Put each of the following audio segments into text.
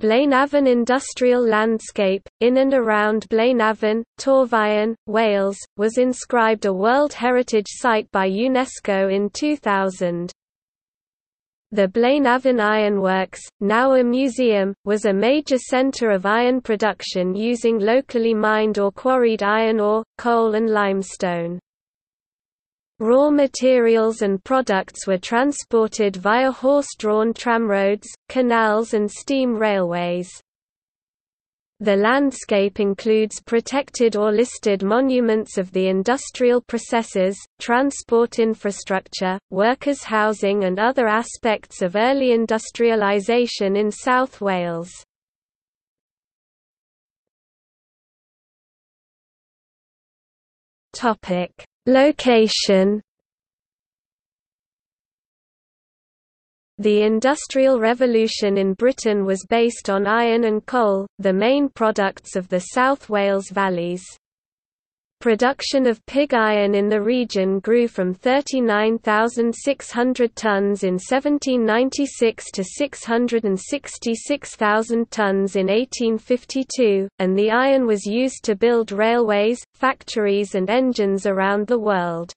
Blaenavon industrial landscape, in and around Blaenavon, Torfaen, Wales, was inscribed a World Heritage Site by UNESCO in 2000. The Blaenavon Ironworks, now a museum, was a major centre of iron production using locally mined or quarried iron ore, coal and limestone. Raw materials and products were transported via horse-drawn tramroads, canals and steam railways. The landscape includes protected or listed monuments of the industrial processes, transport infrastructure, workers' housing and other aspects of early industrialisation in South Wales. Location The Industrial Revolution in Britain was based on iron and coal, the main products of the South Wales valleys. Production of pig iron in the region grew from 39,600 tonnes in 1796 to 666,000 tonnes in 1852, and the iron was used to build railways, factories and engines around the world.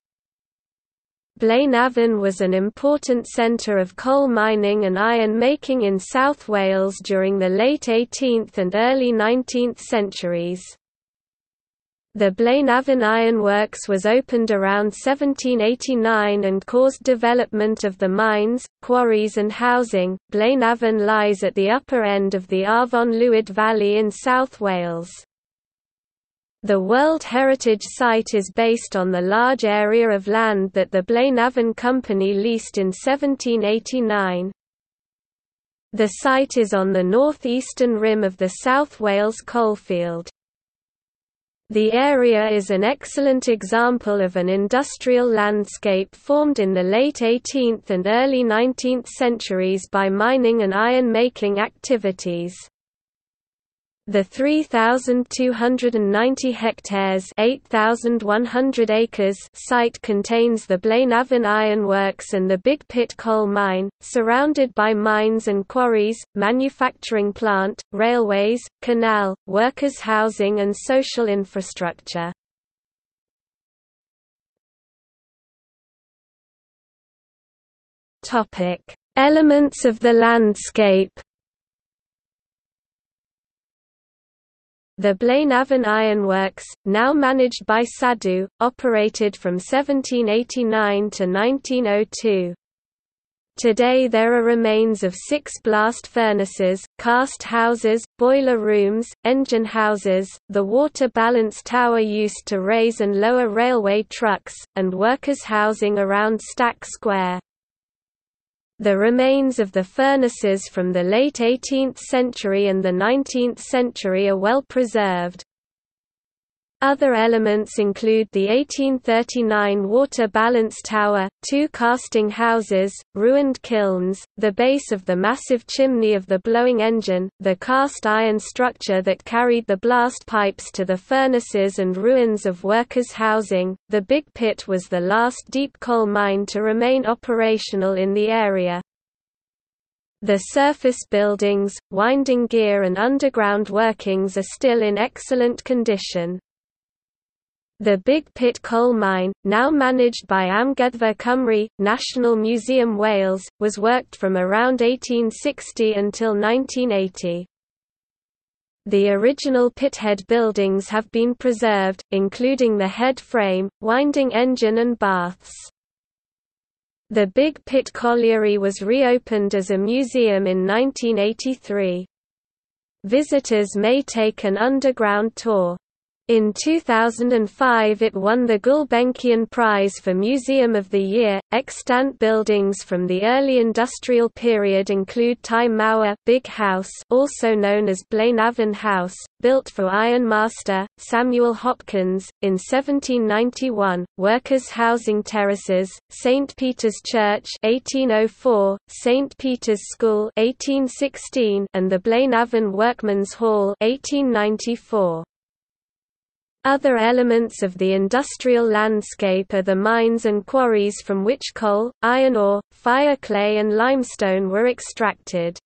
Blaenavon was an important centre of coal mining and iron making in South Wales during the late 18th and early 19th centuries. The Blaenavon Ironworks was opened around 1789 and caused development of the mines, quarries and housing. Blaenavon lies at the upper end of the Afon Lwyd Valley in South Wales. The World Heritage Site is based on the large area of land that the Blaenavon Company leased in 1789. The site is on the north-eastern rim of the South Wales coalfield. The area is an excellent example of an industrial landscape formed in the late 18th and early 19th centuries by mining and iron-making activities. The 3,290 hectares 8,100 acres site contains the Blaenavon Ironworks and the Big Pit coal mine, surrounded by mines and quarries, manufacturing plant, railways, canal, workers' housing and social infrastructure. Elements of the landscape The Blaenavon Ironworks, now managed by Sadwrn, operated from 1789 to 1902. Today there are remains of six blast furnaces, cast houses, boiler rooms, engine houses, the water balance tower used to raise and lower railway trucks, and workers' housing around Stack Square. The remains of the furnaces from the late 18th century and the 19th century are well preserved. Other elements include the 1839 water balance tower, two casting houses, ruined kilns, the base of the massive chimney of the blowing engine, the cast iron structure that carried the blast pipes to the furnaces and ruins of workers' housing. The Big Pit was the last deep coal mine to remain operational in the area. The surface buildings, winding gear and underground workings are still in excellent condition. The Big Pit coal mine, now managed by Amgueddfa Cymru, National Museum Wales, was worked from around 1860 until 1980. The original pithead buildings have been preserved, including the head frame, winding engine and baths. The Big Pit Colliery was reopened as a museum in 1983. Visitors may take an underground tour. In 2005 it won the Gulbenkian Prize for Museum of the Year. Extant buildings from the early industrial period include Ty Mawr Big House, also known as Blaenavon House, built for ironmaster Samuel Hopkins in 1791, workers' housing terraces, St Peter's Church 1804, St Peter's School 1816, and the Blaenavon Workmen's Hall 1894. Other elements of the industrial landscape are the mines and quarries from which coal, iron ore, fire clay and limestone were extracted.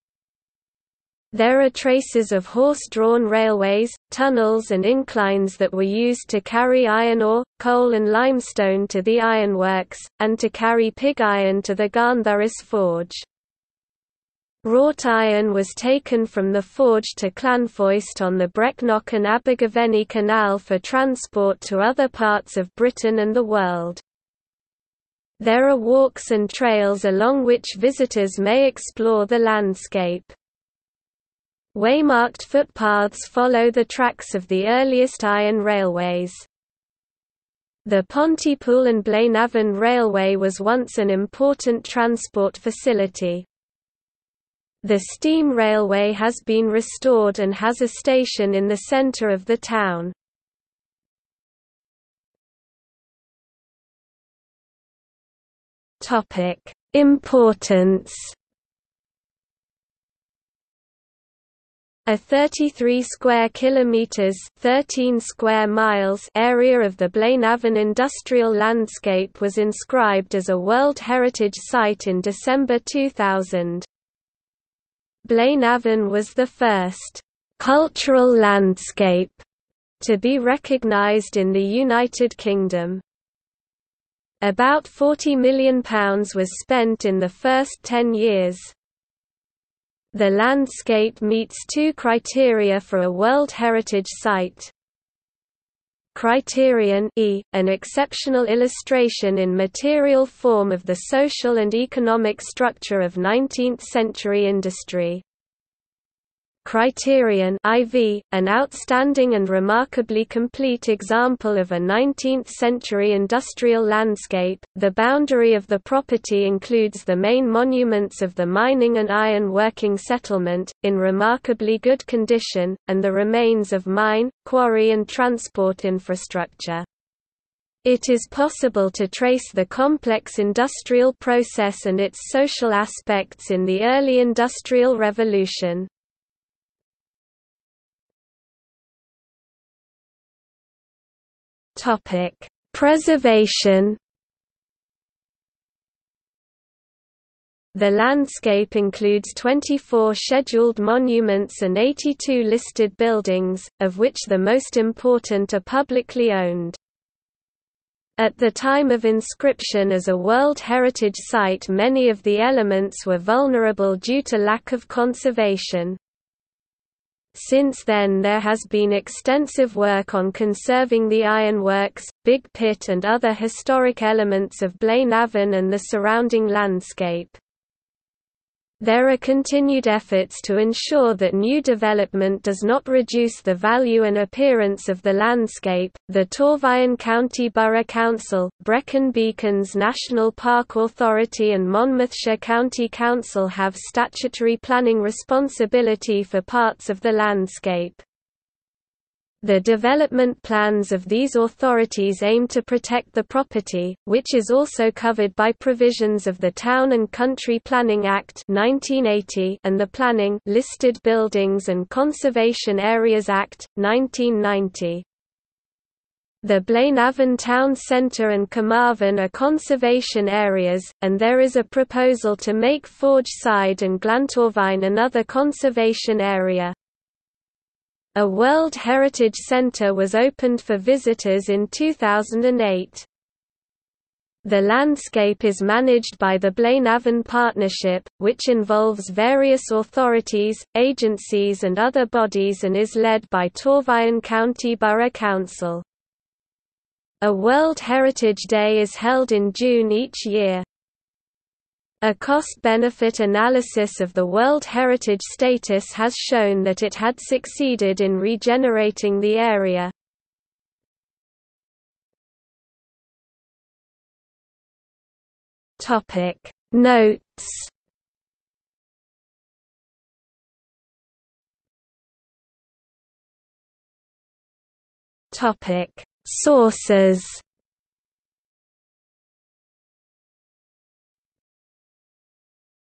There are traces of horse-drawn railways, tunnels and inclines that were used to carry iron ore, coal and limestone to the ironworks, and to carry pig iron to the Garnddyrys forge. Wrought iron was taken from the forge to Llanfoist on the Brecknock and Abergavenny Canal for transport to other parts of Britain and the world. There are walks and trails along which visitors may explore the landscape. Waymarked footpaths follow the tracks of the earliest iron railways. The Pontypool and Blaenavon Railway was once an important transport facility. The steam railway has been restored and has a station in the centre of the town. Importance A 33 square kilometers, 13 square miles area of the Blaenavon industrial landscape was inscribed as a World Heritage Site in December 2000. Blaenavon was the first cultural landscape to be recognized in the United Kingdom. About £40 million was spent in the first 10 years. The landscape meets two criteria for a World Heritage Site. Criterion E, an exceptional illustration in material form of the social and economic structure of 19th-century industry. Criterion IV, an outstanding and remarkably complete example of a 19th-century industrial landscape. The boundary of the property includes the main monuments of the mining and iron working settlement, in remarkably good condition, and the remains of mine, quarry and transport infrastructure. It is possible to trace the complex industrial process and its social aspects in the early Industrial Revolution. Topic: Preservation. The landscape includes 24 scheduled monuments and 82 listed buildings, of which the most important are publicly owned. At the time of inscription as a World Heritage Site many of the elements were vulnerable due to lack of conservation. Since then there has been extensive work on conserving the ironworks, Big Pit and other historic elements of Blaenavon and the surrounding landscape. There are continued efforts to ensure that new development does not reduce the value and appearance of the landscape. The Torfaen County Borough Council, Brecon Beacons National Park Authority, and Monmouthshire County Council have statutory planning responsibility for parts of the landscape. The development plans of these authorities aim to protect the property, which is also covered by provisions of the Town and Country Planning Act 1980 and the Planning Listed Buildings and Conservation Areas Act 1990. The Blaenavon Town Centre and Carmarthen are conservation areas, and there is a proposal to make Forge Side and Glantorfaen another conservation area. A World Heritage Centre was opened for visitors in 2008. The landscape is managed by the Blaenavon Partnership, which involves various authorities, agencies and other bodies and is led by Torfaen County Borough Council. A World Heritage Day is held in June each year. A cost-benefit analysis of the World Heritage status has shown that it had succeeded in regenerating the area. Notes Sources